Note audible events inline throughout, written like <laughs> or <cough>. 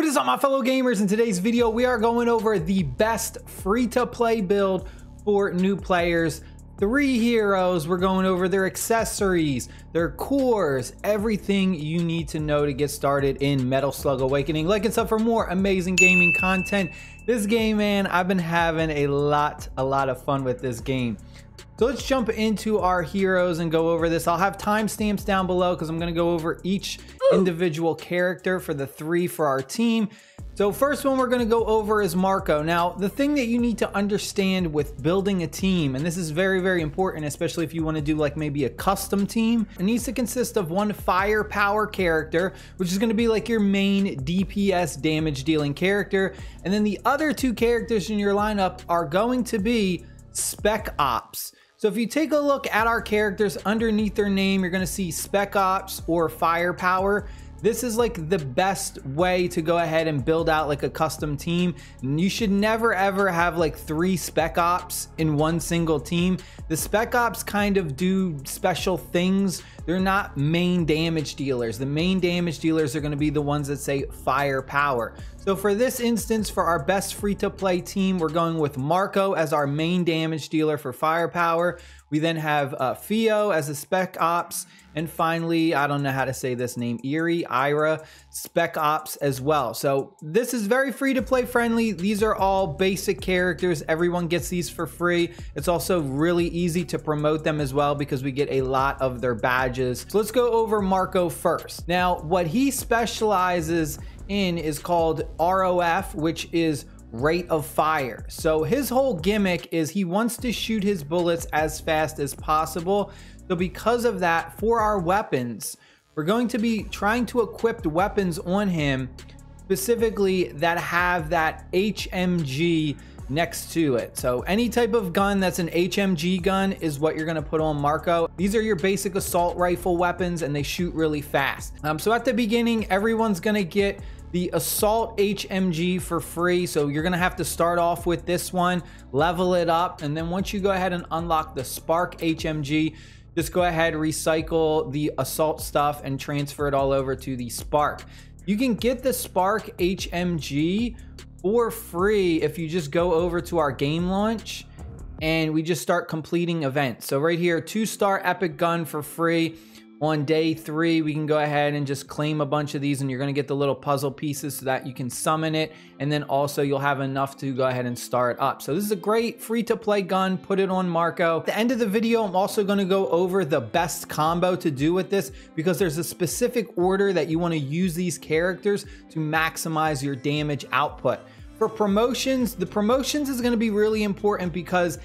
What is up my fellow gamers? In today's video, we are going over the best free-to-play build for new players. Three heroes, we're going over their accessories, their cores, everything you need to know to get started in Metal Slug Awakening. Like and sub for more amazing gaming content. This game, man, I've been having a lot, a lot of fun with this game. So let's jump into our heroes and go over this. I'll have timestamps down below because I'm going to go over each individual character for the three for our team. So first one we're going to go over is Marco. Now, the thing that you need to understand with building a team, and this is very, very important, especially if you want to do like maybe a custom team, it needs to consist of one firepower character, which is going to be like your main DPS damage dealing character. And then the other two characters in your lineup are going to be Spec Ops. So if you take a look at our characters underneath their name, you're gonna see Spec Ops or Firepower. This is like the best way to go ahead and build out like a custom team. You should never ever have like three spec ops in one single team. The spec ops kind of do special things. They're not main damage dealers. The main damage dealers are going to be the ones that say firepower. So for this instance, for our best free to play team, we're going with Marco as our main damage dealer for firepower. We then have uh, Fio as a spec ops. And finally, I don't know how to say this name, Erie, Ira, spec ops as well. So this is very free to play friendly. These are all basic characters. Everyone gets these for free. It's also really easy to promote them as well because we get a lot of their badges. So let's go over Marco first. Now, what he specializes in is called ROF, which is rate of fire. So his whole gimmick is he wants to shoot his bullets as fast as possible. So because of that, for our weapons, we're going to be trying to equip weapons on him specifically that have that HMG next to it. So any type of gun that's an HMG gun is what you're gonna put on Marco. These are your basic assault rifle weapons and they shoot really fast. Um, so at the beginning, everyone's gonna get the Assault HMG for free. So you're gonna have to start off with this one, level it up, and then once you go ahead and unlock the Spark HMG, just go ahead, recycle the Assault stuff and transfer it all over to the Spark. You can get the Spark HMG for free if you just go over to our game launch and we just start completing events. So right here, two star epic gun for free. On day three, we can go ahead and just claim a bunch of these and you're gonna get the little puzzle pieces so that you can summon it. And then also you'll have enough to go ahead and start up. So this is a great free to play gun, put it on Marco. At the end of the video, I'm also gonna go over the best combo to do with this because there's a specific order that you wanna use these characters to maximize your damage output. For promotions, the promotions is gonna be really important because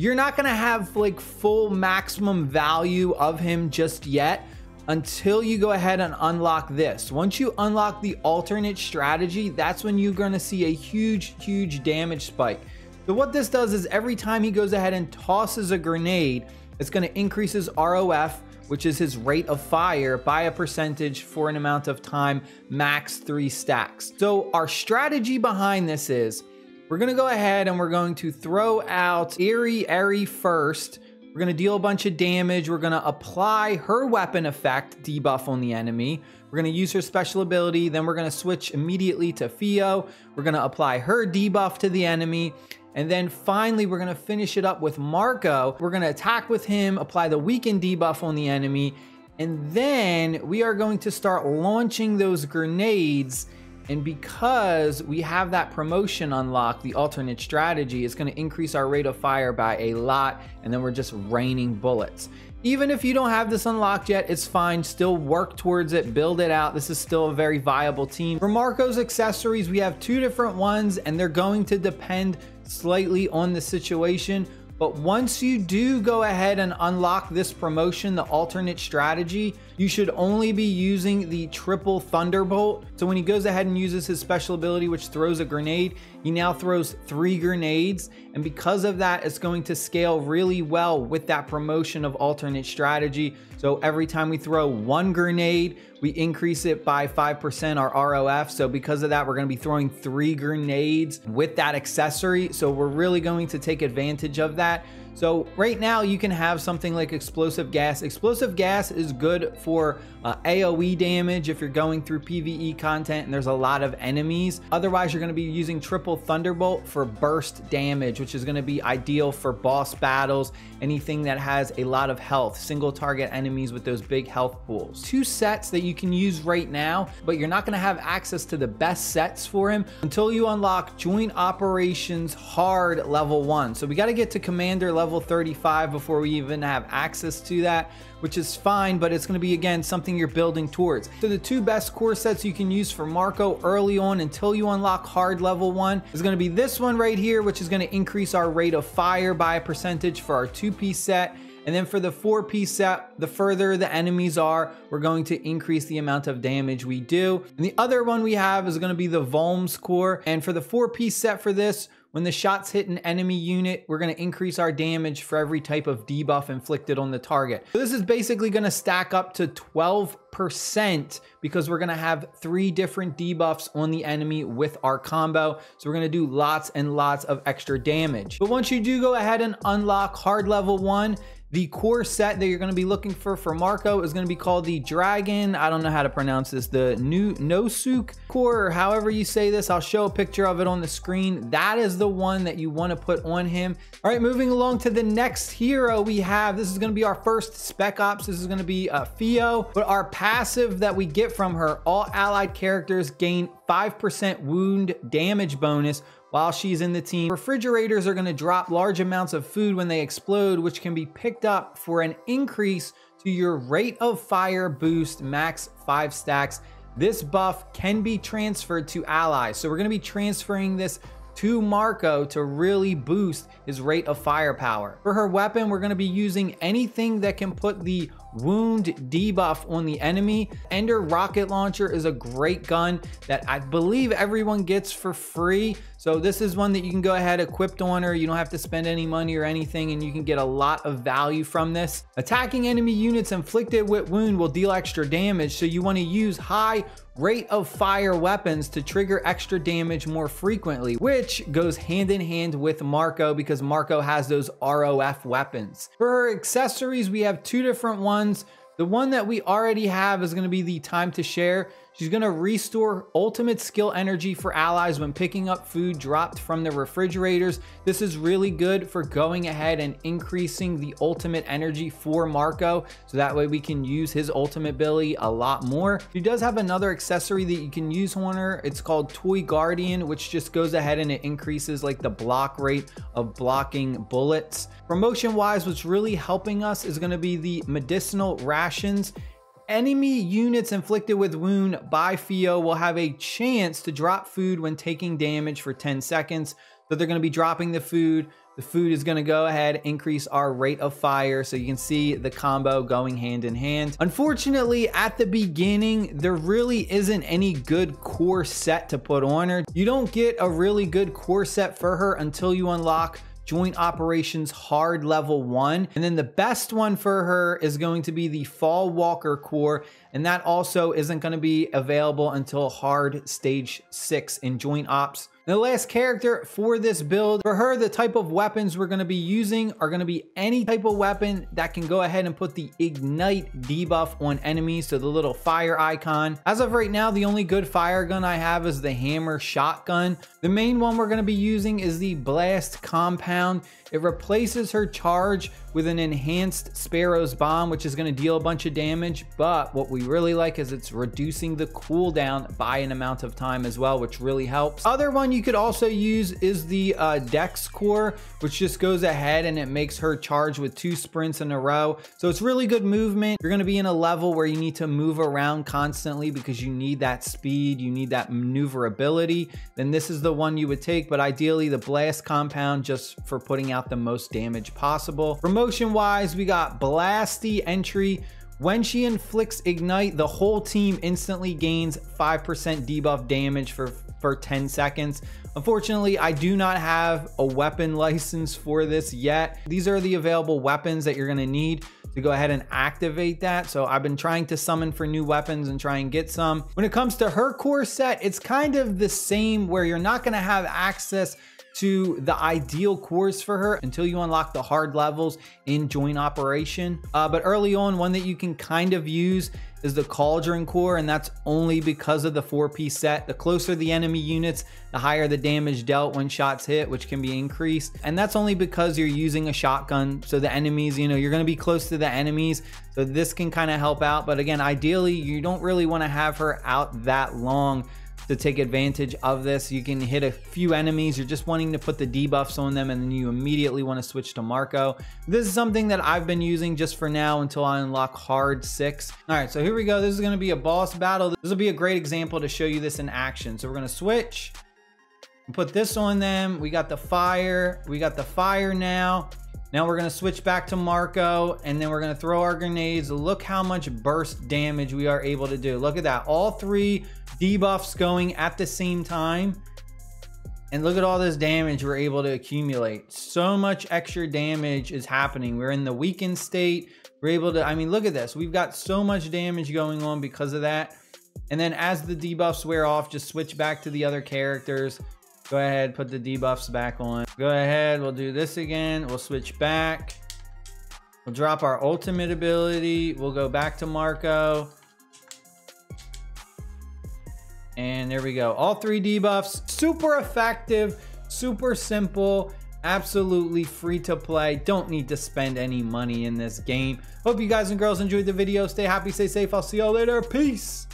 you're not gonna have like full maximum value of him just yet until you go ahead and unlock this. Once you unlock the alternate strategy, that's when you're gonna see a huge, huge damage spike. So what this does is every time he goes ahead and tosses a grenade, it's gonna increase his ROF, which is his rate of fire by a percentage for an amount of time, max three stacks. So our strategy behind this is we're gonna go ahead and we're going to throw out Erie Eri first. We're gonna deal a bunch of damage. We're gonna apply her weapon effect debuff on the enemy. We're gonna use her special ability. Then we're gonna switch immediately to Fio. We're gonna apply her debuff to the enemy. And then finally, we're gonna finish it up with Marco. We're gonna attack with him, apply the weaken debuff on the enemy. And then we are going to start launching those grenades and because we have that promotion unlocked, the alternate strategy is going to increase our rate of fire by a lot, and then we're just raining bullets. Even if you don't have this unlocked yet, it's fine. Still work towards it, build it out. This is still a very viable team. For Marco's accessories, we have two different ones, and they're going to depend slightly on the situation. But once you do go ahead and unlock this promotion, the alternate strategy, you should only be using the triple thunderbolt. So when he goes ahead and uses his special ability, which throws a grenade, he now throws three grenades. And because of that, it's going to scale really well with that promotion of alternate strategy. So every time we throw one grenade, we increase it by 5% our ROF. So because of that, we're gonna be throwing three grenades with that accessory. So we're really going to take advantage of that that. So right now you can have something like explosive gas. Explosive gas is good for uh, AoE damage if you're going through PvE content and there's a lot of enemies. Otherwise, you're going to be using triple thunderbolt for burst damage, which is going to be ideal for boss battles, anything that has a lot of health, single target enemies with those big health pools. Two sets that you can use right now, but you're not going to have access to the best sets for him until you unlock Joint Operations Hard level 1. So we got to get to Commander level 35 before we even have access to that which is fine, but it's going to be, again, something you're building towards. So the two best core sets you can use for Marco early on until you unlock hard level one is going to be this one right here, which is going to increase our rate of fire by a percentage for our two piece set. And then for the four piece set, the further the enemies are, we're going to increase the amount of damage we do. And the other one we have is going to be the Volms core. And for the four piece set for this, when the shots hit an enemy unit, we're going to increase our damage for every type of debuff inflicted on the target. So this is basically going to stack up to 12% because we're going to have three different debuffs on the enemy with our combo. So we're going to do lots and lots of extra damage. But once you do go ahead and unlock hard level one, the core set that you're going to be looking for for Marco is going to be called the Dragon. I don't know how to pronounce this. The new Nosuk core, or however you say this. I'll show a picture of it on the screen. That is the one that you want to put on him. All right, moving along to the next hero we have. This is going to be our first Spec Ops. This is going to be uh, Fio. But our passive that we get from her, all allied characters gain 5% wound damage bonus while she's in the team. Refrigerators are gonna drop large amounts of food when they explode, which can be picked up for an increase to your rate of fire boost max five stacks. This buff can be transferred to allies. So we're gonna be transferring this to Marco to really boost his rate of firepower. For her weapon, we're gonna be using anything that can put the wound debuff on the enemy. Ender rocket launcher is a great gun that I believe everyone gets for free. So this is one that you can go ahead equipped on her. You don't have to spend any money or anything and you can get a lot of value from this. Attacking enemy units inflicted with wound will deal extra damage. So you want to use high rate of fire weapons to trigger extra damage more frequently, which goes hand in hand with Marco because Marco has those ROF weapons. For her accessories, we have two different ones. The one that we already have is going to be the time to share. She's to restore ultimate skill energy for allies when picking up food dropped from the refrigerators. This is really good for going ahead and increasing the ultimate energy for Marco. So that way we can use his ultimate ability a lot more. She does have another accessory that you can use on her. It's called Toy Guardian, which just goes ahead and it increases like the block rate of blocking bullets. Promotion wise, what's really helping us is to be the medicinal rations Enemy units inflicted with wound by Fio will have a chance to drop food when taking damage for 10 seconds. So they're going to be dropping the food. The food is going to go ahead, increase our rate of fire. So you can see the combo going hand in hand. Unfortunately, at the beginning, there really isn't any good core set to put on her. You don't get a really good core set for her until you unlock Joint Operations Hard Level 1. And then the best one for her is going to be the Fall Walker Core. And that also isn't going to be available until Hard Stage 6 in Joint Ops the last character for this build, for her, the type of weapons we're going to be using are going to be any type of weapon that can go ahead and put the ignite debuff on enemies, so the little fire icon. As of right now, the only good fire gun I have is the hammer shotgun. The main one we're going to be using is the blast compound. It replaces her charge with an enhanced Sparrow's Bomb, which is going to deal a bunch of damage. But what we really like is it's reducing the cooldown by an amount of time as well, which really helps. Other one you could also use is the uh, Dex Core, which just goes ahead and it makes her charge with two sprints in a row. So it's really good movement. You're going to be in a level where you need to move around constantly because you need that speed, you need that maneuverability. Then this is the one you would take, but ideally the Blast Compound just for putting out out the most damage possible. Promotion wise, we got Blasty entry. When she inflicts Ignite, the whole team instantly gains 5% debuff damage for, for 10 seconds. Unfortunately, I do not have a weapon <laughs> license for this yet. These are the available weapons that you're gonna need to go ahead and activate that. So I've been trying to summon for new weapons and try and get some. When it comes to her core set, it's kind of the same where you're not gonna have access to the ideal cores for her until you unlock the hard levels in joint operation. Uh, but early on, one that you can kind of use is the Cauldron Core, and that's only because of the four piece set. The closer the enemy units, the higher the damage dealt when shots hit, which can be increased. And that's only because you're using a shotgun. So the enemies, you know, you're going to be close to the enemies. So this can kind of help out. But again, ideally, you don't really want to have her out that long to take advantage of this. You can hit a few enemies. You're just wanting to put the debuffs on them and then you immediately want to switch to Marco. This is something that I've been using just for now until I unlock hard six. All right, so here we go. This is going to be a boss battle. This will be a great example to show you this in action. So we're going to switch put this on them. We got the fire. We got the fire now. Now we're gonna switch back to Marco and then we're gonna throw our grenades. Look how much burst damage we are able to do. Look at that, all three debuffs going at the same time. And look at all this damage we're able to accumulate. So much extra damage is happening. We're in the weakened state. We're able to, I mean, look at this. We've got so much damage going on because of that. And then as the debuffs wear off, just switch back to the other characters. Go ahead, put the debuffs back on. Go ahead, we'll do this again. We'll switch back. We'll drop our ultimate ability. We'll go back to Marco. And there we go. All three debuffs. Super effective, super simple, absolutely free to play. Don't need to spend any money in this game. Hope you guys and girls enjoyed the video. Stay happy, stay safe. I'll see y'all later. Peace.